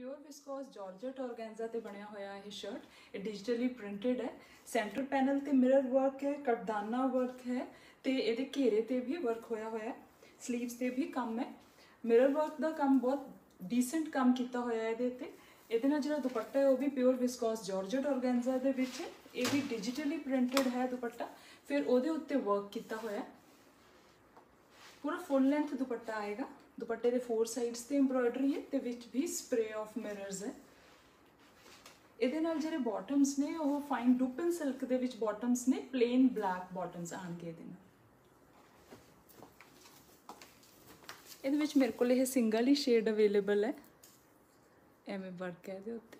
Pure viscose georgette organza ਤੇ ਬਣਿਆ ਹੋਇਆ ਇਹ ਸ਼ਰਟ ਇਹ ਡਿਜੀਟਲੀ ਪ੍ਰਿੰਟਡ ਹੈ। ਸੈਂਟਰ ਪੈਨਲ ਤੇ ਮਿਰਰ ਵਰਕ ਹੈ ਕਰਦਾਨਾ ਵਰਕ ਹੈ ਤੇ ਇਹਦੇ ਘੇਰੇ ਤੇ ਵੀ ਵਰਕ ਹੋਇਆ ਹੋਇਆ ਹੈ। 슬ੀਵਸ ਤੇ ਵੀ ਕੰਮ ਹੈ। ਮਿਰਰ ਵਰਕ ਦਾ ਕੰਮ ਬਹੁਤ ਡੀਸੈਂਟ ਕੰਮ ਕੀਤਾ ਹੋਇਆ ਹੈ ਇਹਦੇ ਉੱਤੇ ਇਹਦੇ ਨਾਲ ਜਿਹੜਾ ਦੁਪੱਟਾ ਹੈ ਉਹ ਵੀ ਪਿਓਰ ਵਿਸਕੋਸ ਜਾਰਜਟ ਔਰਗੈਂਜ਼ਾ ਦੇ ਵਿੱਚ ਹੈ। ਇਹ ਵੀ ਡਿਜੀਟਲੀ ਪ੍ਰਿੰਟਡ ਹੈ ਦੁਪੱਟਾ। ਫਿਰ ਉਹਦੇ ਉੱਤੇ ਵਰਕ ਕੀਤਾ ਹੋਇਆ ਪੂਰਾ ਫੁੱਲ ਲੈਂਥ ਦੁਪੱਟਾ ਆਏਗਾ। ਦੁਪੱਟੇ ਦੇ ਫੋਰ ਸਾਈਡਸ ਤੇ ਐਮਬ੍ਰੋਇਡਰੀ ਹੈ ਤੇ ਵਿੱਚ ਵੀ ਸਪਰੇ ਆਫ ਮਿਰਰਸ ਹੈ। ਇਹਦੇ ਨਾਲ ਜਿਹੜੇ ਬਾਟਮਸ ਨੇ, ਉਹ ਫਾਈਨ ਡੂਪਨ ਸਿਲਕ ਦੇ ਵਿੱਚ ਬਾਟਮਸ ਨੇ ਪਲੇਨ ਬਲੈਕ ਬਾਟਮਸ ਆਣਗੇ ਇਹਦੇ ਨਾਲ। ਇਹਦੇ ਵਿੱਚ ਮੇਰੇ ਕੋਲ ਇਹ ਸਿੰਗਲ ਹੀ ਸ਼ੇਡ ਅਵੇਲੇਬਲ ਹੈ। ਐਵੇਂ ਵਰਕ ਹੈ ਇਹਦੇ ਉੱਤੇ।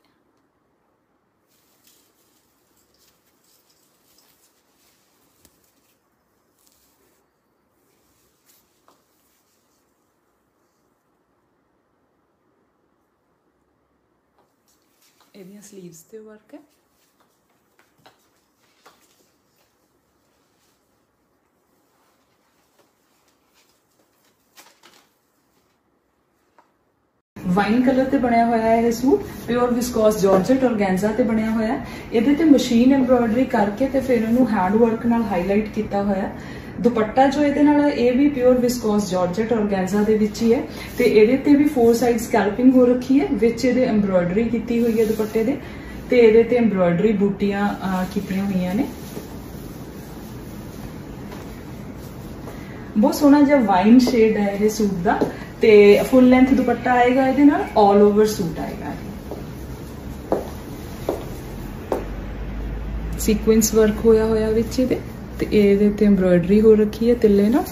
ਇਹਦੀਆਂ 슬ੀਵਸ ਤੇ ਵਰਕ ਹੈ। ਵਾਈਨ ਕਲਰ ਤੇ ਬਣਿਆ ਹੋਇਆ ਹੈ ਇਹ suit, pure viscose georgette organza ਤੇ ਬਣਿਆ ਹੋਇਆ ਹੈ। ਇਹਦੇ ਤੇ ਮਸ਼ੀਨ ਐਮਬ੍ਰੋਇਡਰੀ ਕਰਕੇ ਤੇ ਫਿਰ ਇਹਨੂੰ ਹੈਂਡ ਵਰਕ ਨਾਲ ਹਾਈਲਾਈਟ ਕੀਤਾ ਹੋਇਆ ਹੈ। ਦੁਪੱਟਾ ਜੋ ਇਹਦੇ ਨਾਲ ਇਹ ਵੀ ਪਿਓਰ ਵਿਸਕੋਸ ਜਾਰਜਟ ਔਰਗੈਂਜ਼ਾ ਦੇ ਵਿੱਚ ਹੀ ਹੈ। ਤੇ ਇਹਦੇ ਤੇ ਵੀ ਫੋਰ ਸਾਈਡ ਸਕੈਲਪਿੰਗ ਹੋ ਰੱਖੀ ਹੈ, ਵਿੱਚ ਇਹਦੇ ਐਮਬ੍ਰੋਇਡਰੀ ਕੀਤੀ ਹੋਈ ਹੈ ਦੁਪੱਟੇ ਦੇ। ਤੇ ਇਹਦੇ ਤੇ ਐਮਬ੍ਰੋਇਡਰੀ ਬੂਟੀਆਂ ਕੀਤੀਆਂ ਹੋਈਆਂ ਨੇ। ਬਹੁਤ ਸੋਹਣਾ ਜਿਹਾ ਵਾਈਨ ਸ਼ੇਡ ਹੈ ਇਹ ਸੂਟ ਦਾ। ਤੇ ਫੁੱਲ ਲੈਂਥ ਦੁਪੱਟਾ ਆਏਗਾ ਇਹਦੇ ਨਾਲ 올 ਓਵਰ ਸੂਟ ਆਏਗਾ ਸੀਕੁਐਂਸ ਵਰਕ ਹੋਇਆ ਹੋਇਆ ਵਿੱਚ ਇਹਦੇ, ਤੇ ਇਹਦੇ ਤੇ ਐਮਬ੍ਰੋਇਡਰੀ ਹੋ ਰੱਖੀ ਹੈ ਤਿੱਲੇ ਨਾਲ।